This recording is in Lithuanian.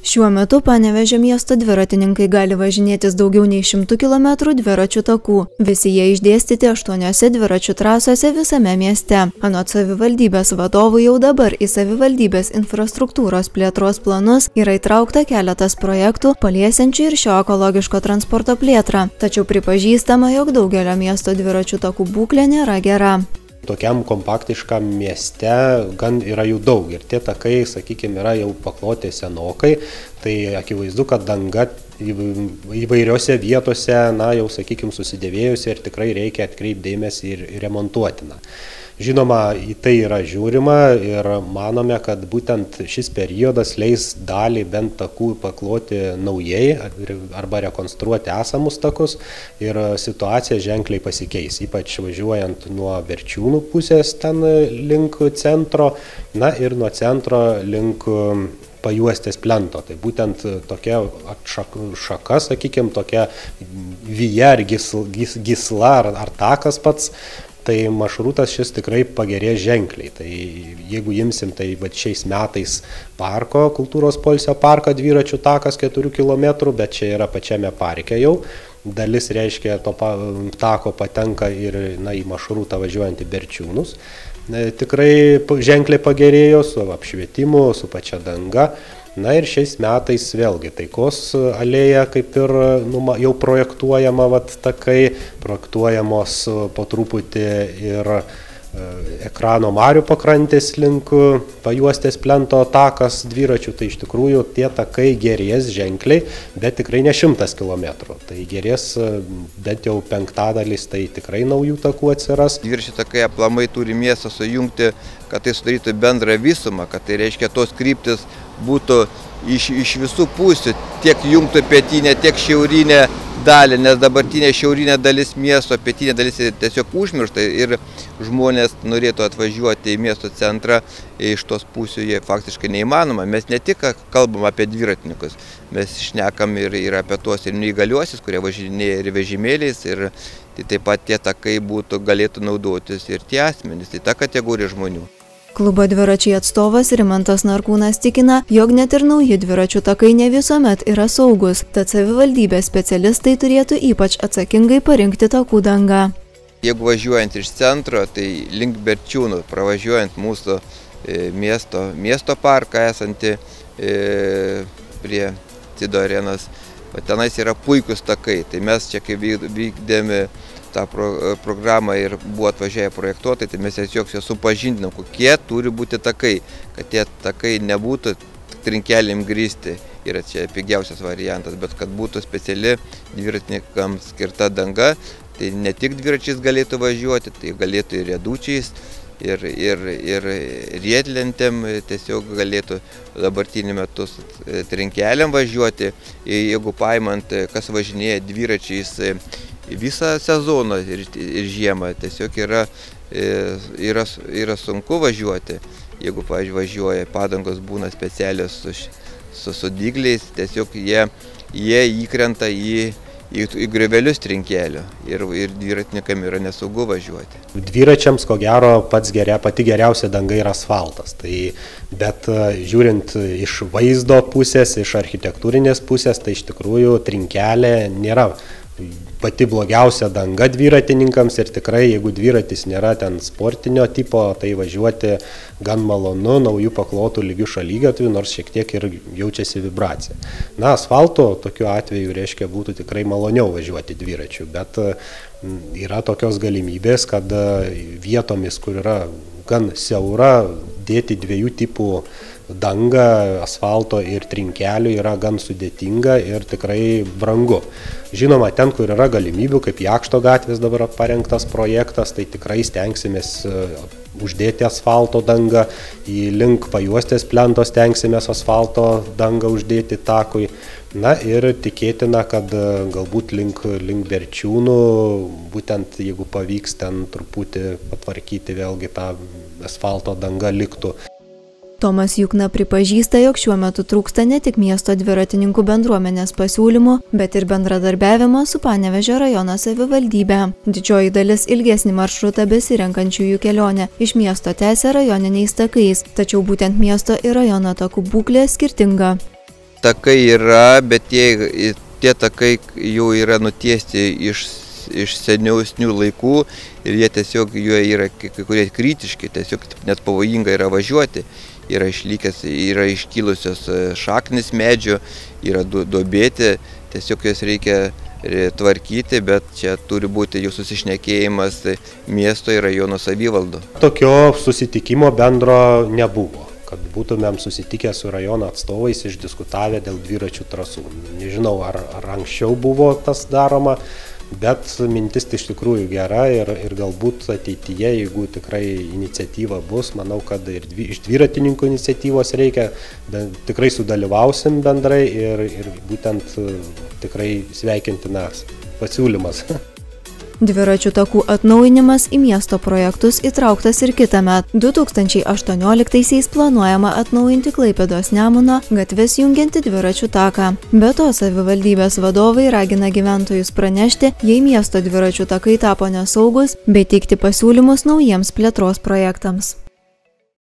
Šiuo metu Panevežė miesto dviratininkai gali važinėtis daugiau nei 100 km dviračių takų. Visi jie išdėstyti aštuoniuose dviračių trasose visame mieste. Anot savivaldybės vadovų jau dabar į savivaldybės infrastruktūros plėtros planus yra įtraukta keletas projektų paliesiančių ir šio ekologiško transporto plėtrą. Tačiau pripažįstama, jog daugelio miesto dviračių takų būklė nėra gera tokiam kompaktiškam mieste gan yra jų daug ir tie takai, sakykime, yra jau pakloti senokai, tai akivaizdu, kad danga įvairiose vietose, na, jau, sakykime, susidėvėjusi ir tikrai reikia atkreipdėmėsi ir remontuotina. Žinoma, į tai yra žiūrima ir manome, kad būtent šis periodas leis dalį bent takų pakloti naujai arba rekonstruoti esamus takus ir situacija ženkliai pasikeis, ypač važiuojant nuo verčiūnų pusės ten link centro, na ir nuo centro link pajuostės plento. Tai būtent tokia šaka, sakykime, tokia vyja ar gisla ar, ar takas pats tai maršrutas šis tikrai pagerės ženkliai. Tai jeigu imsim, tai va šiais metais parko, kultūros polsio parko dviračių takas 4 km, bet čia yra pačiame parke jau. Dalis reiškia to tako patenka ir na, į maršrutą važiuojant į Berčiūnus. Tikrai ženkliai pagerėjo su apšvietimu, su pačia danga. Na ir šiais metais vėlgi taikos alėja kaip ir numa, jau projektuojama vat, takai, projektuojamos po truputį ir e, ekrano Marių pakrantės link pajuostės plento takas dviračių, tai iš tikrųjų tie takai gerės ženkliai, bet tikrai ne šimtas kilometrų. Tai gerės e, bent jau penktadalis, tai tikrai naujų takų atsiras. Dviračių takai aplamai turi miestą sujungti, kad tai sudarytų bendrą visumą, kad tai reiškia tos kryptis būtų iš, iš visų pusių, tiek jungtų pietinę, tiek šiaurinę dalį, nes dabartinė šiaurinė dalis miesto, pietinė dalis tiesiog užmiršta ir žmonės norėtų atvažiuoti į miesto centrą, iš tos pusių jie faktiškai neįmanoma. Mes ne tik kalbam apie dviratininkus, mes šnekam ir, ir apie tuos ir neįgaliuosius, kurie važinėja ir vežimėliais, ir tai taip pat tie takai būtų, galėtų naudotis ir tie asmenys, tai ta kategorija žmonių. Klubo dviračiai atstovas Rimantas Narkūnas tikina, jog net ir nauji dviračių takai ne visuomet yra saugus, tad savivaldybės specialistai turėtų ypač atsakingai parinkti takų dangą. Jeigu važiuojant iš centro, tai link Berčiūnų, pravažiuojant mūsų e, miesto, miesto parką esantį e, prie Cido arenos, tenais yra puikus takai, tai mes čia kai vykdėme tą pro, programą ir buvo atvažiavę projektuotojai, tai mes tiesiog juos supažindinam, kokie turi būti takai, kad tie takai nebūtų trinkelėm grįsti, yra čia pigiausias variantas, bet kad būtų speciali dviratininkams skirta danga, tai ne tik dviračiais galėtų važiuoti, tai galėtų ir rėdučiais, ir, ir, ir riedlentėm tiesiog galėtų dabartiniu metu trinkeliam važiuoti, jeigu paimant, kas važinėja dviračiais visą sezoną ir, ir žiemą. Tiesiog yra, e, yra, yra sunku važiuoti. Jeigu, pavyzdžiui, važiuoja, padangos būna specialios su, su, su dygliais, tiesiog jie, jie įkrenta į, į, į grevelius trinkelio ir, ir dviratininkam yra nesaugu važiuoti. Dviračiams, ko gero, pats geria, pati geriausia danga yra asfaltas. Tai, bet e, žiūrint iš vaizdo pusės, iš architektūrinės pusės, tai iš tikrųjų trinkelė nėra pati blogiausia danga dviratininkams ir tikrai jeigu dviratis nėra ten sportinio tipo, tai važiuoti gan malonu, naujų paklotų lygių šalygatvių, nors šiek tiek ir jaučiasi vibracija. Na, asfalto tokiu atveju reiškia būtų tikrai maloniau važiuoti dviračiu, bet yra tokios galimybės, kad vietomis, kur yra gan siaura, dėti dviejų tipų danga asfalto ir trinkelių yra gan sudėtinga ir tikrai brangu. Žinoma, ten, kur yra galimybių, kaip Jakšto gatvės dabar parengtas projektas, tai tikrai stengsimės e, uždėti asfalto dangą, į link pajuostės plento stengsimės asfalto dangą uždėti takui. Na ir tikėtina, kad e, galbūt link, link Berčiūnų, būtent jeigu pavyks ten truputį patvarkyti, vėlgi tą asfalto dangą liktų. Tomas Jukna pripažįsta, jog šiuo metu trūksta ne tik miesto dviratininkų bendruomenės pasiūlymų, bet ir bendradarbiavimo su Panevežio rajono savivaldybė. Didžioji dalis ilgesnį maršrutą besirenkančiųjų kelionę iš miesto tęsia rajoniniais takais, tačiau būtent miesto ir rajono takų būklė skirtinga. takai yra, bet tie, tie takai jau yra nutiesti iš, iš seniausnių laikų ir jie tiesiog jie yra kai kurie kritiški, tiesiog net pavojinga yra važiuoti. Yra išlikęs, yra iškilusios e, šaknis medžio, yra duobėti, tiesiog jas reikia e, tvarkyti, bet čia turi būti jų susišnekėjimas miesto ir rajono savivaldo. Tokio susitikimo bendro nebuvo kad būtumėm susitikę su rajono atstovais, išdiskutavę dėl dviračių trasų. Nežinau, ar, ar anksčiau buvo tas daroma, bet mintis tai iš tikrųjų gera ir, ir galbūt ateityje, jeigu tikrai iniciatyva bus, manau, kad ir dvi, iš dviratininkų iniciatyvos reikia, bet tikrai sudalyvausim bendrai ir, ir būtent tikrai sveikintinas pasiūlymas. Dviračių takų atnaujinimas į miesto projektus įtrauktas ir kitąmet. 2018-aisiais planuojama atnaujinti Klaipėdos Nemuno gatves jungianti dviračių taką. Be to, savivaldybės vadovai ragina gyventojus pranešti, jei miesto dviračių takai tapo nesaugus, bei teikti pasiūlymus naujiems plėtros projektams.